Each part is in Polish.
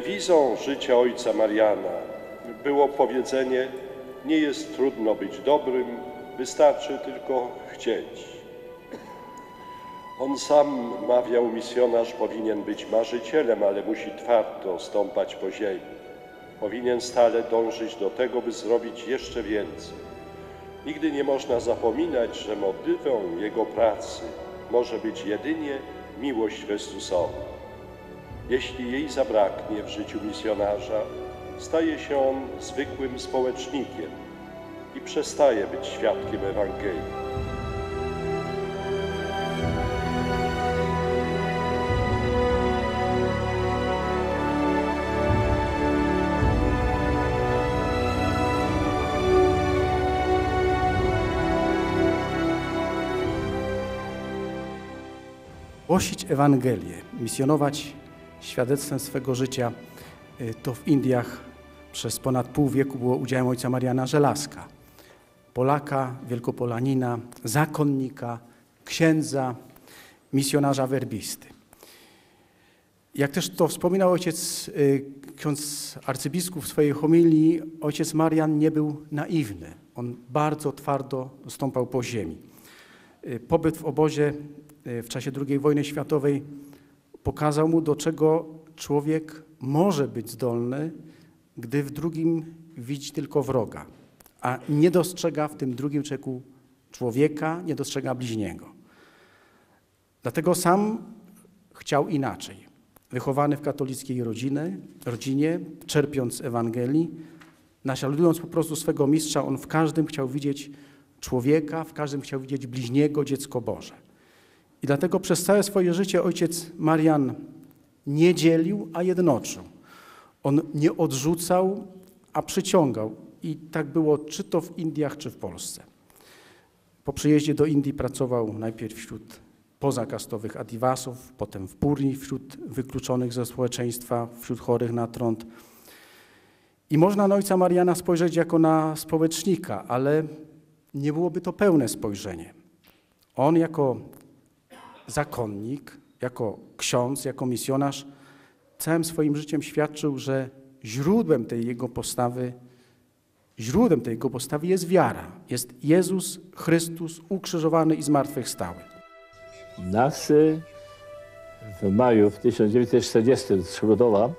Dewizą życia ojca Mariana było powiedzenie: Nie jest trudno być dobrym, wystarczy tylko chcieć. On sam mawiał, misjonarz powinien być marzycielem, ale musi twardo stąpać po ziemi. Powinien stale dążyć do tego, by zrobić jeszcze więcej. Nigdy nie można zapominać, że motywą jego pracy może być jedynie miłość Chrystusowa. Jeśli jej zabraknie w życiu misjonarza, staje się on zwykłym społecznikiem i przestaje być świadkiem Ewangelii. głosić Ewangelię, misjonować świadectwem swego życia, y, to w Indiach przez ponad pół wieku było udziałem ojca Mariana Żelazka. Polaka, wielkopolanina, zakonnika, księdza, misjonarza werbisty. Jak też to wspominał ojciec, y, ksiądz arcybiskup w swojej homilii, ojciec Marian nie był naiwny. On bardzo twardo stąpał po ziemi. Y, Pobyt w obozie w czasie II wojny światowej pokazał mu, do czego człowiek może być zdolny, gdy w drugim widzi tylko wroga, a nie dostrzega w tym drugim człowieku człowieka, nie dostrzega bliźniego. Dlatego sam chciał inaczej. Wychowany w katolickiej rodziny, rodzinie, czerpiąc Ewangelii, naśladując po prostu swego mistrza, on w każdym chciał widzieć człowieka, w każdym chciał widzieć bliźniego, dziecko Boże. I dlatego przez całe swoje życie ojciec Marian nie dzielił, a jednoczył. On nie odrzucał, a przyciągał. I tak było czy to w Indiach, czy w Polsce. Po przyjeździe do Indii pracował najpierw wśród pozakastowych adiwasów, potem w Puri, wśród wykluczonych ze społeczeństwa, wśród chorych na trąd. I można na ojca Mariana spojrzeć jako na społecznika, ale nie byłoby to pełne spojrzenie. On jako zakonnik, jako ksiądz, jako misjonarz całym swoim życiem świadczył, że źródłem tej jego postawy, źródłem tej jego postawy jest wiara. Jest Jezus Chrystus ukrzyżowany i zmartwychwstały. Nas w maju w 1940 z Schrodowa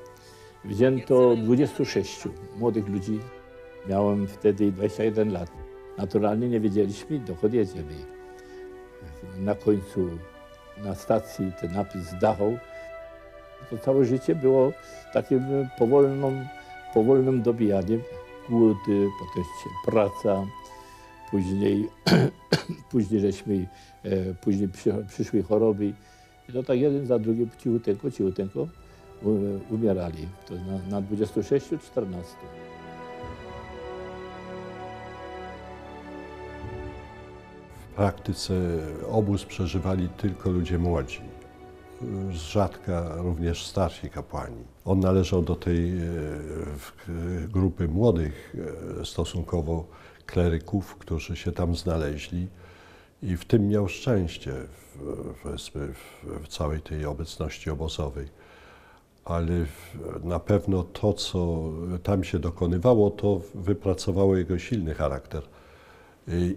wzięto 26 młodych ludzi. Miałem wtedy 21 lat. Naturalnie nie wiedzieliśmy, dokąd jedziemy. Na końcu na stacji ten napis zdachał. To całe życie było takim powolnym, powolnym dobijaniem. Głód, potem praca, później, później żeśmy, e, później przy, przyszły choroby. I to tak jeden za drugim cichuteńko, cichuteńko u- umierali. To na, na 26, 14. praktyce obóz przeżywali tylko ludzie młodzi, z rzadka również starsi kapłani. On należał do tej e, grupy młodych e, stosunkowo kleryków, którzy się tam znaleźli i w tym miał szczęście w, w, w całej tej obecności obozowej. Ale na pewno to, co tam się dokonywało, to wypracowało jego silny charakter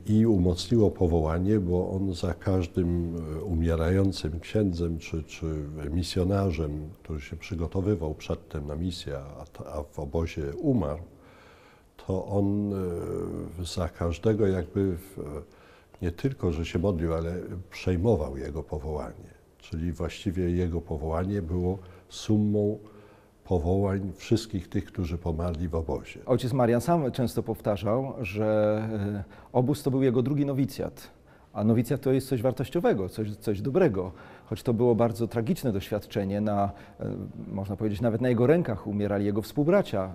i umocniło powołanie, bo on za każdym y, umierającym księdzem czy, czy misjonarzem, który się przygotowywał przedtem na misję, a, w obozie umarł, to on y, za każdego jakby nie tylko, że się modlił, ale przejmował jego powołanie. Czyli właściwie jego powołanie było summą powołań wszystkich tych, którzy pomarli w obozie. Ojciec Marian sam często powtarzał, że e, obóz to był jego drugi nowicjat. A nowicjat to jest coś wartościowego, coś, coś dobrego. Choć to było bardzo tragiczne doświadczenie, na, e, można powiedzieć, nawet na jego rękach umierali jego współbracia,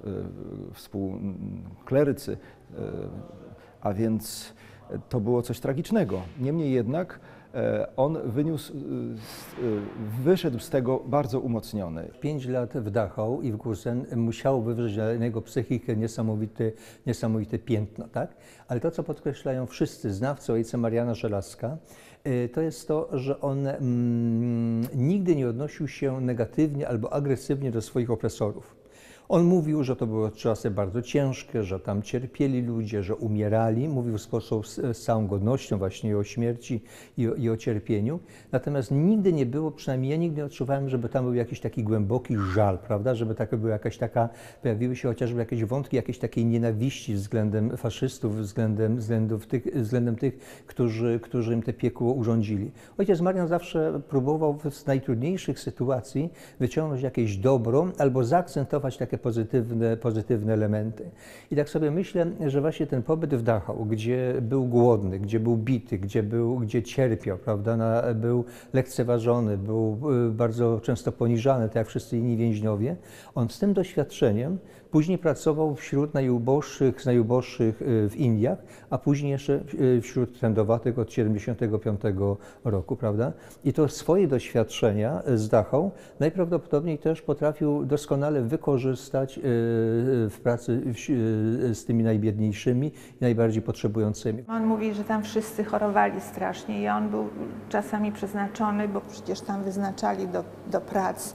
e, współklerycy, a więc to było coś tragicznego. Niemniej jednak on wyniósł, e, s- e, wyszedł z tego bardzo umocniony. Pięć lat w Dachau i w Gusen musiało wywrzeć na jego psychikę niesamowite, niesamowite piętno, tak? Ale to, co podkreślają wszyscy znawcy ojca Mariana Żelazka, y, to jest to, że on mm, nigdy nie odnosił się negatywnie albo agresywnie do swoich opresorów. On mówił, że to były czasy bardzo ciężkie, że tam cierpieli ludzie, że umierali. Mówił w sposób z, całą godnością właśnie o śmierci i o, i o cierpieniu. Natomiast nigdy nie było, przynajmniej ja nigdy nie odczuwałem, żeby tam był jakiś taki głęboki żal, prawda? Żeby taka była jakaś taka, pojawiły się chociażby jakieś wątki jakiejś takiej nienawiści względem faszystów, względem, względów tych, względem tych, którzy, którzy im te piekło urządzili. Ojciec Marian zawsze próbował z najtrudniejszych sytuacji wyciągnąć jakieś dobro albo zaakcentować takie pozytywne, pozytywne elementy. I tak sobie myślę, że właśnie ten pobyt w Dachau, gdzie był głodny, gdzie był bity, gdzie, był, gdzie cierpiał, prawda, na, był lekceważony, był y, bardzo często poniżany, tak jak wszyscy inni więźniowie, on z tym doświadczeniem później pracował wśród najuboższych z najuboższych y, w Indiach, a później jeszcze y, wśród trędowatych od 75 roku, prawda? I to swoje doświadczenia z Dachau najprawdopodobniej też potrafił doskonale wykorzystać y, w pracy y, z tymi najbiedniejszymi najbardziej potrzebującymi. On mówi, że tam wszyscy chorowali strasznie i on był czasami przeznaczony, bo przecież tam wyznaczali do, do prac.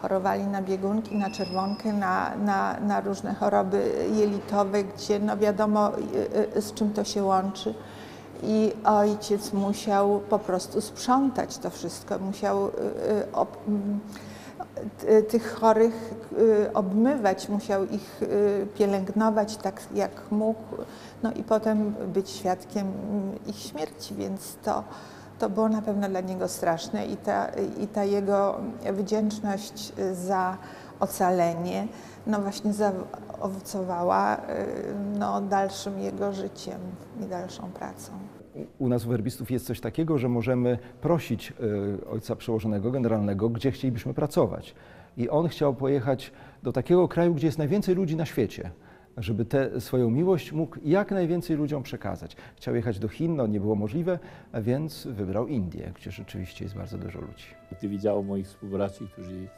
Chorowali na biegunki, na czerwonkę, na, na, na różne choroby jelitowe, gdzie no wiadomo z czym to się łączy. I ojciec musiał po prostu sprzątać to wszystko, musiał tych chorych y, obmywać, musiał ich y, pielęgnować tak jak mógł, no i potem być świadkiem mm, ich śmierci, więc to, to było na pewno dla niego straszne i ta, i ta jego wdzięczność za ocalenie, no właśnie zaowocowała no, dalszym jego życiem i dalszą pracą. U nas u werbistów jest coś takiego, że możemy prosić e, ojca przełożonego generalnego, gdzie chcielibyśmy pracować. I on chciał pojechać do takiego kraju, gdzie jest najwięcej ludzi na świecie, żeby tę swoją miłość mógł jak najwięcej ludziom przekazać. Chciał jechać do Chin, no nie było możliwe, więc wybrał Indię, gdzie rzeczywiście jest bardzo dużo ludzi. Gdy widziałem moich współbraci, którzy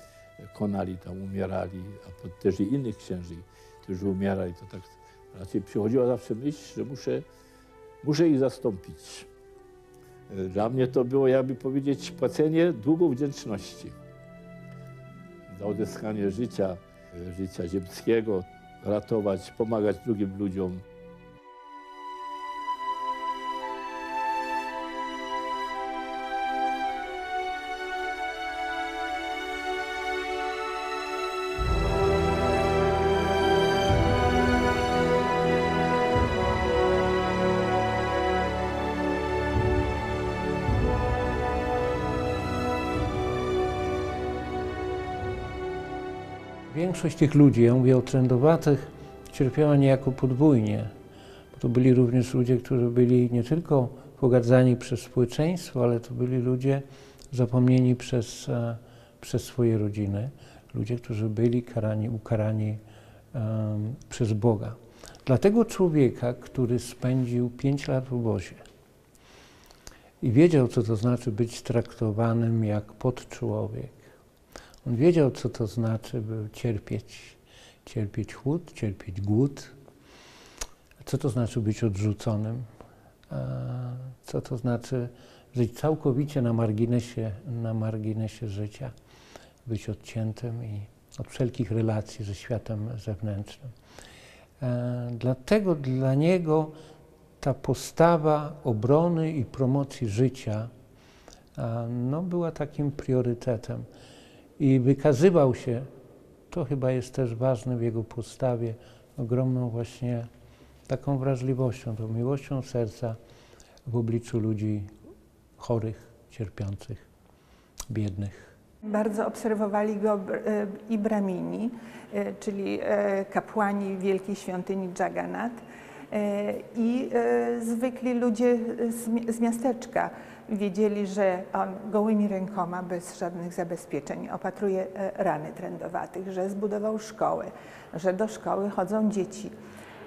konali tam, umierali, a też i innych księży, którzy umierali, to tak raczej przychodziła zawsze myśl, że muszę, muszę ich zastąpić. Dla mnie to było, jakby powiedzieć, płacenie długu wdzięczności za odzyskanie życia, życia ziemskiego, ratować, pomagać drugim ludziom. Większość tych ludzi, ja mówię o trędowatych, cierpiała niejako podwójnie. Bo to byli również ludzie, którzy byli nie tylko pogardzani przez społeczeństwo, ale to byli ludzie zapomnieni przez, e, przez swoje rodziny. Ludzie, którzy byli karani, ukarani em, przez Boga. Dla tego człowieka, który spędził pięć lat w obozie i wiedział, co to znaczy być traktowanym jak podczłowiek, on wiedział, co to znaczy, by cierpieć, cierpieć chłód, cierpieć głód, co to znaczy być odrzuconym, co to znaczy żyć całkowicie na marginesie, na marginesie życia, być odciętym i od wszelkich relacji ze światem zewnętrznym. E, Dlatego dla niego ta postawa obrony i promocji życia no, była takim priorytetem i wykazywał się, to chyba jest też ważne w jego postawie, ogromną właśnie taką wrażliwością, tą miłością serca w obliczu ludzi chorych, cierpiących, biednych. Bardzo obserwowali go e, i bramini, e, czyli e, kapłani wielkiej świątyni Jagannath i zwykli ludzie z miasteczka. Wiedzieli, że on gołymi rękoma, bez żadnych zabezpieczeń opatruje e, rany trędowatych, że zbudował szkołę, że do szkoły chodzą dzieci.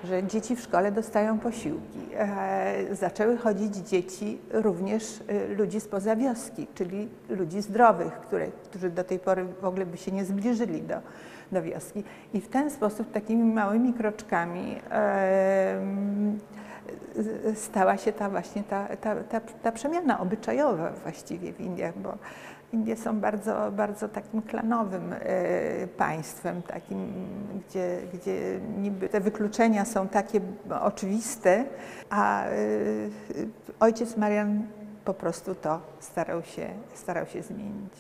że dzieci w szkole dostają posiłki. E, zaczęły chodzić dzieci również e, ludzi spoza wioski, czyli ludzi zdrowych, które, którzy do tej pory w ogóle by się nie zbliżyli do, do wioski. I w ten sposób, takimi małymi kroczkami, stała się ta właśnie ta, ta, ta, ta przemiana obyczajowa właściwie w Indiach, bo Indie są bardzo, bardzo takim klanowym e, państwem, takim, gdzie, gdzie niby te wykluczenia są takie oczywiste, a e, ojciec Marian po prostu to starał się, starał się zmienić.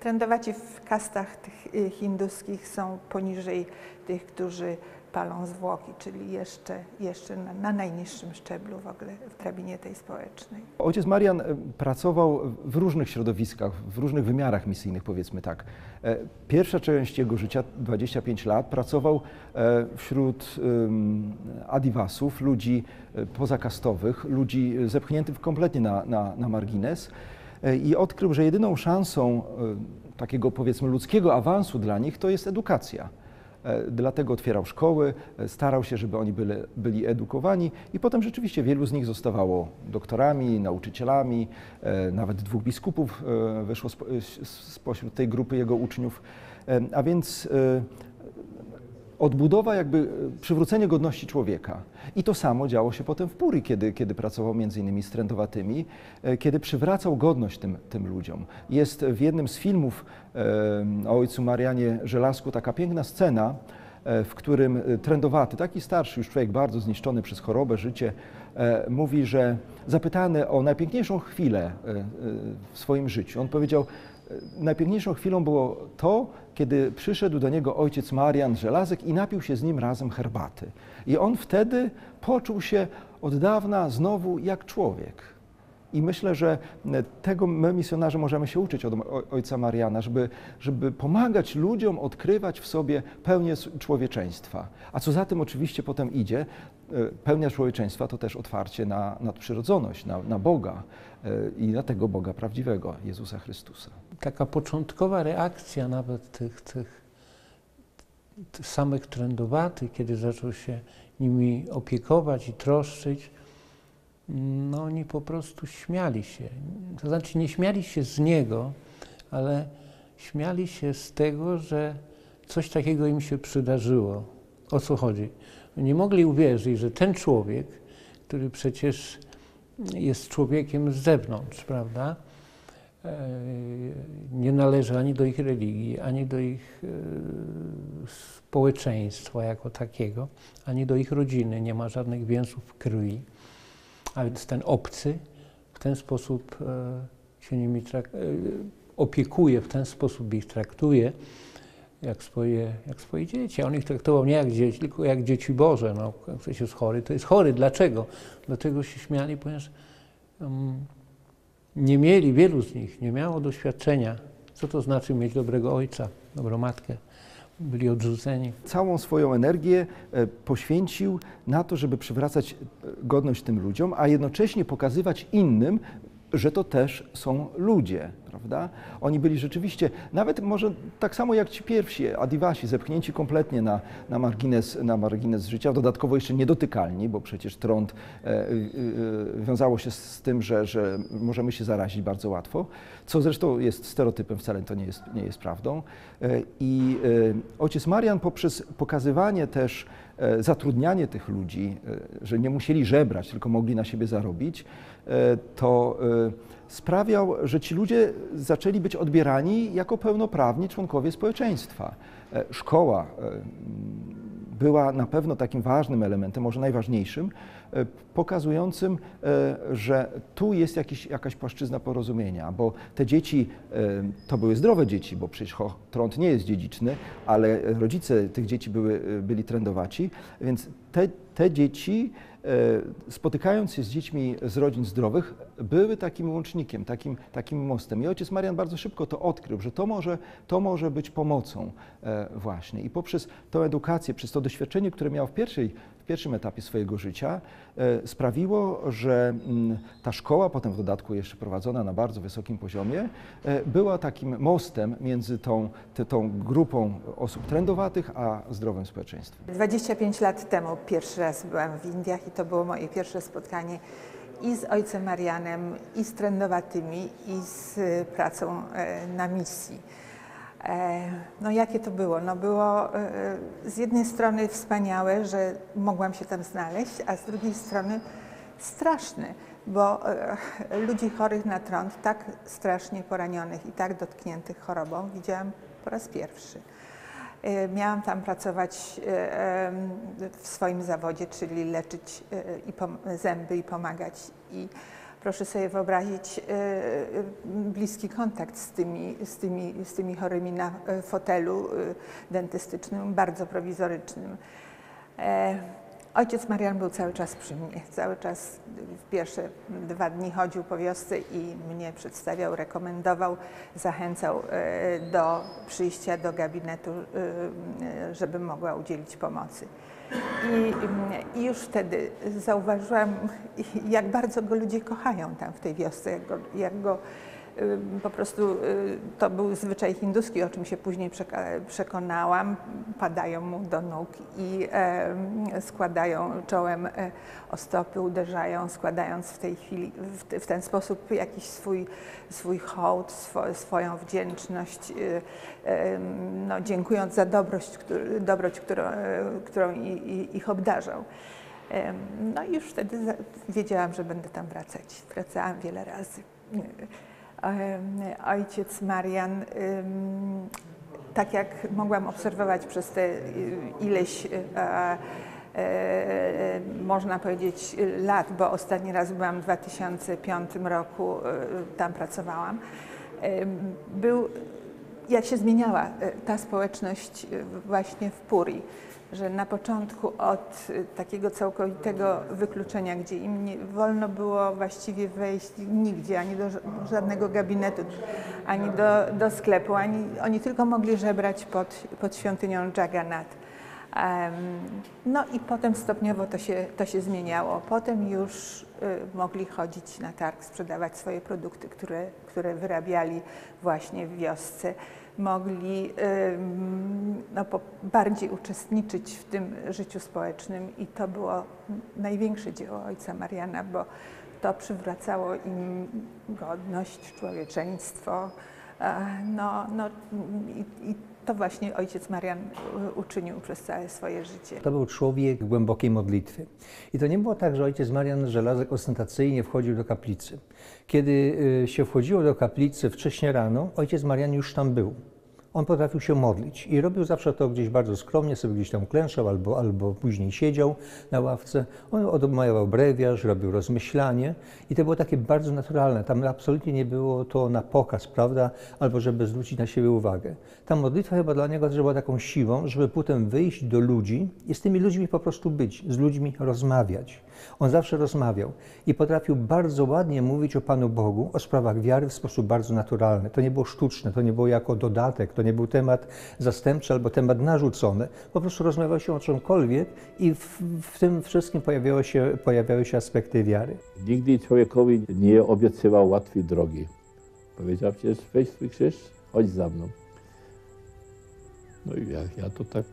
Trendowaci w kastach tych e, hinduskich są poniżej tych, którzy palą zwłoki, czyli jeszcze, jeszcze na, na, najniższym szczeblu w ogóle w drabinie tej społecznej. Ojciec Marian e, pracował w różnych środowiskach, w różnych wymiarach misyjnych, powiedzmy tak. E, pierwsza część jego życia, 25 lat, pracował e, wśród adiwasów, ludzi pozakastowych, ludzi zepchniętych kompletnie na, na, na margines i odkrył, że jedyną szansą takiego powiedzmy ludzkiego awansu dla nich to jest edukacja. E, dlatego otwierał szkoły, e, starał się, żeby oni byli, byli edukowani i potem rzeczywiście wielu z nich zostawało doktorami, nauczycielami, e, nawet dwóch biskupów wyszło spośród tej grupy jego uczniów. A więc odbudowa, jakby przywrócenie godności człowieka. I to samo działo się potem w Puri, kiedy, kiedy pracował między innymi z trędowatymi, kiedy przywracał godność tym, tym ludziom. Jest w jednym z filmów o ojcu Marianie Żelazku taka piękna scena, w którym trędowaty, taki starszy już człowiek, bardzo zniszczony przez chorobę, życie, mówi, że zapytany o najpiękniejszą chwilę w swoim życiu, on powiedział, najpiękniejszą chwilą było to, kiedy przyszedł do niego ojciec Marian Żelazek i napił się z nim razem herbaty. I on wtedy poczuł się od dawna znowu jak człowiek. I myślę, że tego my, misjonarze, możemy się uczyć od ojca Mariana, żeby, żeby pomagać ludziom odkrywać w sobie pełnię człowieczeństwa. A co za tym oczywiście potem idzie, e, pełnia człowieczeństwa to też otwarcie na nadprzyrodzoność, na, na Boga e, i na tego Boga prawdziwego, Jezusa Chrystusa. Taka początkowa reakcja nawet tych, tych, samych trendowatych, kiedy zaczął się nimi opiekować i troszczyć, no oni po prostu śmiali się. To znaczy nie śmiali się z niego, ale śmiali się z tego, że coś takiego im się przydarzyło. O co chodzi? Nie mogli uwierzyć, że ten człowiek, który przecież jest człowiekiem z zewnątrz, prawda? E, nie należy ani do ich religii, ani do ich e, społeczeństwa jako takiego, ani do ich rodziny. Nie ma żadnych więzów krwi a więc ten obcy w ten sposób e, się nimi e, opiekuje, w ten sposób ich traktuje jak swoje, jak swoje dzieci. A on ich traktował nie jak dzieci, tylko jak dzieci Boże. No, jak ktoś jest chory, to jest chory. Dlaczego? Dlatego się śmiali, ponieważ um, nie mieli, wielu z nich nie miało doświadczenia, co to znaczy mieć dobrego ojca, dobrą matkę byli odrzuceni. Całą swoją energię e, poświęcił na to, żeby przywracać e, godność tym ludziom, a jednocześnie pokazywać innym, że to też są ludzie, prawda? Oni byli rzeczywiście, nawet może tak samo jak ci pierwsi Adivasi, zepchnięci kompletnie na, na, margines, na margines życia, dodatkowo jeszcze niedotykalni, bo przecież trąd e, e, e, wiązało się z tym, że, że możemy się zarazić bardzo łatwo, co zresztą jest stereotypem, wcale to nie jest, nie jest prawdą. E, I e, ojciec Marian poprzez pokazywanie też e, zatrudnianie tych ludzi, że nie musieli żebrać, tylko mogli na siebie zarobić, to sprawiał, że ci ludzie zaczęli być odbierani jako pełnoprawni członkowie społeczeństwa. E, szkoła e, była na pewno takim ważnym elementem, może najważniejszym, pokazującym, że tu jest jakiś, jakaś płaszczyzna porozumienia, bo te dzieci to były zdrowe dzieci, bo przecież trąd nie jest dziedziczny, ale rodzice tych dzieci były, byli trendowaci, więc te, te dzieci E, spotykając się z dziećmi z rodzin zdrowych, były takim łącznikiem, takim, takim mostem. I ojciec Marian bardzo szybko to odkrył, że to może, to może być pomocą e, właśnie. I poprzez tę edukację, przez to doświadczenie, które miał w pierwszej, pierwszym etapie swojego życia, e, sprawiło, że mm, ta szkoła, potem w dodatku jeszcze prowadzona na bardzo wysokim poziomie, e, była takim mostem między tą, tą grupą osób trendowatych a zdrowym społeczeństwem. 25 lat temu pierwszy raz byłam w Indiach i to było moje pierwsze spotkanie i z ojcem Marianem, i z trendowatymi, i z y, pracą e, na misji. E, No jakie to było? No było e, z jednej strony wspaniałe, że mogłam się tam znaleźć, a z drugiej strony straszne, bo e, ludzi chorych na trąd, tak strasznie poranionych i tak dotkniętych chorobą widziałam po raz pierwszy. Miałam tam pracować w swoim zawodzie, czyli leczyć i zęby i pomagać. I proszę sobie wyobrazić e, e, bliski kontakt z tymi, z tymi, z tymi chorymi na e, fotelu dentystycznym, bardzo prowizorycznym. E, Ojciec Marian był cały czas przy mnie, cały czas w pierwsze dwa dni chodził po wiosce i mnie przedstawiał, rekomendował, zachęcał e, do przyjścia do gabinetu, żebym mogła udzielić pomocy. I, I już wtedy zauważyłam, jak bardzo go ludzie kochają tam w tej wiosce, jak go, jak go po prostu y, to był zwyczaj hinduski, o czym się później przekonałam. Padają mu do nóg i składają czołem e, o stopy, uderzają, składając w tej chwili, w, te- w ten sposób jakiś swój, swój hołd, swo, swoją wdzięczność, y, no, dziękując za dobrość, dobroć, którą, e, którą ich obdarzał. No i już wtedy wiedziałam, że będę tam wracać. Wracałam wiele razy. Ojciec Marian, tak jak mogłam obserwować przez te y, ileś, y, e, e, można powiedzieć, lat, bo ostatni raz byłam w 2005 roku, e, tam pracowałam, był jak się zmieniała e, ta społeczność e, właśnie w Puri, że na początku od e, takiego całkowitego wykluczenia, gdzie im nie wolno było właściwie wejść nigdzie, ani do ża- żadnego gabinetu, ani do, do sklepu, ani oni tylko mogli żebrać pod, pod świątynią Jagannath. No i potem stopniowo to się, to się zmieniało. Potem już y, mogli chodzić na targ, sprzedawać swoje produkty, które, które wyrabiali właśnie w wiosce. Mogli no, bardziej uczestniczyć w tym życiu społecznym i to było największe dzieło ojca Mariana, bo to przywracało im godność, człowieczeństwo. E, No, no, i, i to właśnie ojciec Marian u- uczynił przez całe swoje życie. To był człowiek głębokiej modlitwy. I to nie było tak, że ojciec Marian Żelazek ostentacyjnie wchodził do kaplicy. Kiedy y, się wchodziło do kaplicy wcześnie rano, ojciec Marian już tam był. On potrafił się modlić i robił zawsze to gdzieś bardzo skromnie, sobie gdzieś tam klęczał albo, albo później siedział na ławce. On odmawiał brewiarz, robił rozmyślanie i to było takie bardzo naturalne. Tam absolutnie nie było to na pokaz, prawda, albo żeby zwrócić na siebie uwagę. Ta modlitwa chyba dla niego też była taką siłą, żeby potem wyjść do ludzi i z tymi ludźmi po prostu być, z ludźmi rozmawiać. On zawsze rozmawiał i potrafił bardzo ładnie mówić o Panu Bogu, o sprawach wiary w sposób bardzo naturalny. To nie było sztuczne, to nie było jako dodatek, to nie był temat zastępczy albo temat narzucony. Po prostu rozmawiał się o czymkolwiek i w, w tym wszystkim pojawiały się, pojawiały się aspekty wiary. Nigdy człowiekowi nie obiecywał łatwej drogi. Powiedział przecież weź swój krzyż, chodź za mną. No i ja, ja to tak,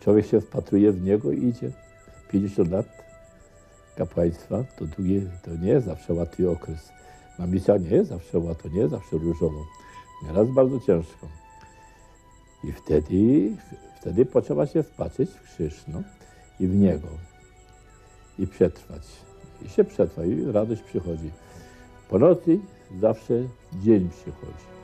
człowiek się wpatruje w niego i idzie. 50 lat kapłaństwa to długie, to nie jest zawsze łatwy okres. Na misja nie jest zawsze łatwo, nie jest zawsze różowo. Nieraz bardzo ciężko. I wtedy, wtedy potrzeba się wpatrzeć w krzyż, no, i w niego i przetrwać. I się przetrwa i radość przychodzi. Po nocy zawsze dzień przychodzi.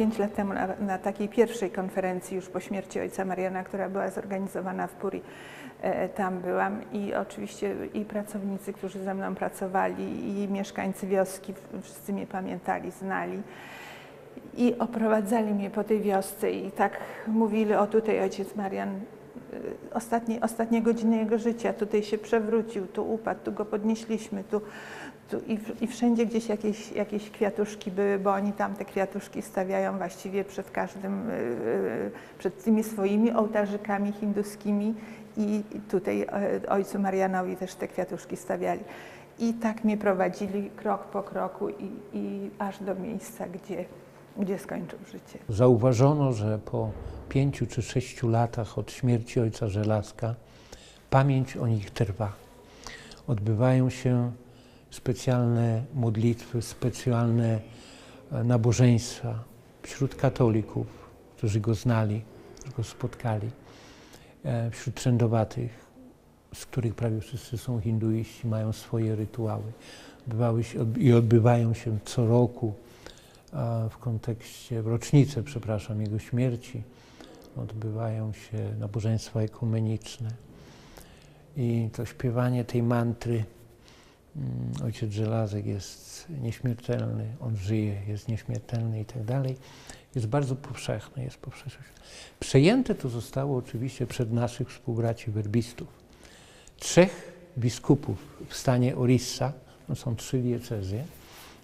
Pięć lat temu na, na takiej pierwszej konferencji już po śmierci ojca Mariana, która była zorganizowana w Puri, e, tam byłam i oczywiście i pracownicy, którzy ze mną pracowali i mieszkańcy wioski, wszyscy mnie pamiętali, znali i oprowadzali mnie po tej wiosce i tak mówili, o tutaj ojciec Marian y, ostatnie, ostatnie godziny jego życia. Tutaj się przewrócił, tu upadł, tu go podnieśliśmy, tu i, i wszędzie gdzieś jakieś, jakieś kwiatuszki były, bo oni tam te kwiatuszki stawiają właściwie przed każdym, y, y, przed tymi swoimi ołtarzykami hinduskimi i tutaj y, ojcu Marianowi też te kwiatuszki stawiali. I tak mnie prowadzili krok po kroku i, i aż do miejsca, gdzie, gdzie skończył życie. Zauważono, że po pięciu czy sześciu latach od śmierci ojca Żelazka pamięć o nich trwa. Odbywają się specjalne modlitwy, specjalne e, nabożeństwa wśród katolików, którzy go znali, którzy go spotkali, e, wśród trędowatych, z których prawie wszyscy są hinduiści, mają swoje rytuały. Odbywały się, I odbywają się co roku a w kontekście, w rocznicę, przepraszam, jego śmierci odbywają się nabożeństwa ekumeniczne. I to śpiewanie tej mantry Ojciec Żelazek jest nieśmiertelny, on żyje, jest nieśmiertelny i tak dalej, jest bardzo powszechne, jest powszechne. Przejęte to zostało oczywiście przed naszych współbraci werbistów. Trzech biskupów w stanie Orissa, to są trzy diecezje,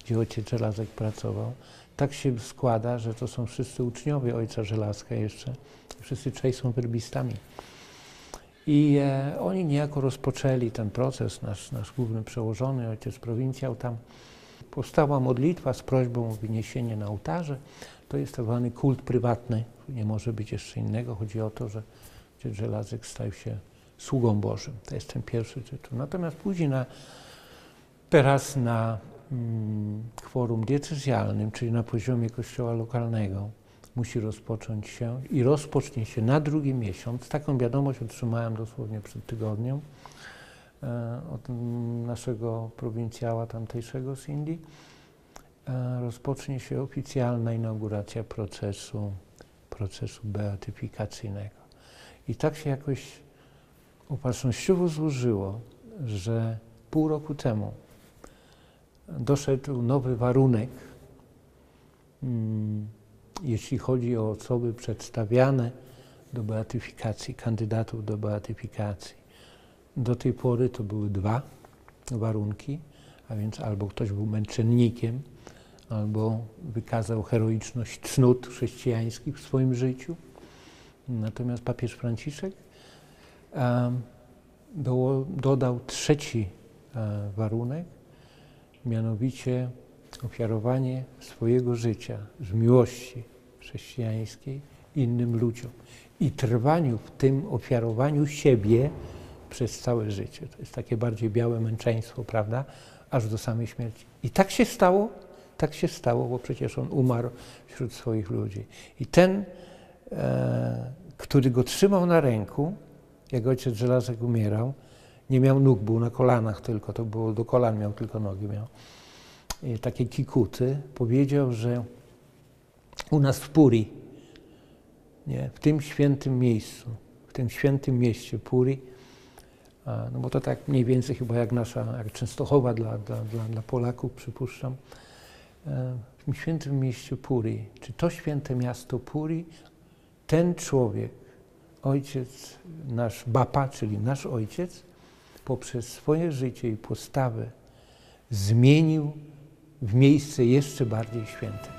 gdzie ojciec Żelazek pracował. Tak się składa, że to są wszyscy uczniowie ojca Żelazka jeszcze. Wszyscy trzej są werbistami. I e, oni niejako rozpoczęli ten proces, nasz, nasz główny przełożony, ojciec prowincjał tam. Powstała modlitwa z prośbą o wyniesienie na ołtarze. To jest tak zwany kult prywatny, nie może być jeszcze innego. Chodzi o to, że ojciec Żelazek stał się sługą Bożym. To jest ten pierwszy tytuł. Natomiast później na, teraz na mm, kworum diecezjalnym, czyli na poziomie kościoła lokalnego, musi rozpocząć się i rozpocznie się na drugi miesiąc. Taką wiadomość otrzymałem dosłownie przed tygodniem e, od naszego prowincjała tamtejszego z Indii. E, rozpocznie się oficjalna inauguracja procesu, procesu beatyfikacyjnego. I tak się jakoś opatrznościowo złożyło, że pół roku temu doszedł nowy warunek, mm, jeśli chodzi o osoby przedstawiane do beatyfikacji, kandydatów do beatyfikacji. Do tej pory to były dwa warunki, a więc albo ktoś był męczennikiem, albo wykazał heroiczność cnót chrześcijańskich w swoim życiu. Natomiast papież Franciszek dodał trzeci e, warunek, mianowicie ofiarowanie swojego życia z miłości chrześcijańskiej innym ludziom i trwaniu w tym ofiarowaniu siebie przez całe życie. To jest takie bardziej białe męczeństwo, prawda? Aż do samej śmierci. I tak się stało, tak się stało, bo przecież on umarł wśród swoich ludzi. I ten, e, który go trzymał na ręku, jak ojciec Żelazek umierał, nie miał nóg, był na kolanach tylko, to było do kolan miał tylko nogi miał. I takie kikuty, powiedział, że u nas w Puri, nie, w tym świętym miejscu, w tym świętym mieście Puri, no bo to tak mniej więcej chyba jak nasza, jak Częstochowa dla, dla, dla, dla Polaków, przypuszczam, e, w tym świętym mieście Puri, czy to święte miasto Puri, ten człowiek, ojciec, nasz Bapa, czyli nasz ojciec, poprzez swoje życie i postawę zmienił w miejsce jeszcze bardziej święte.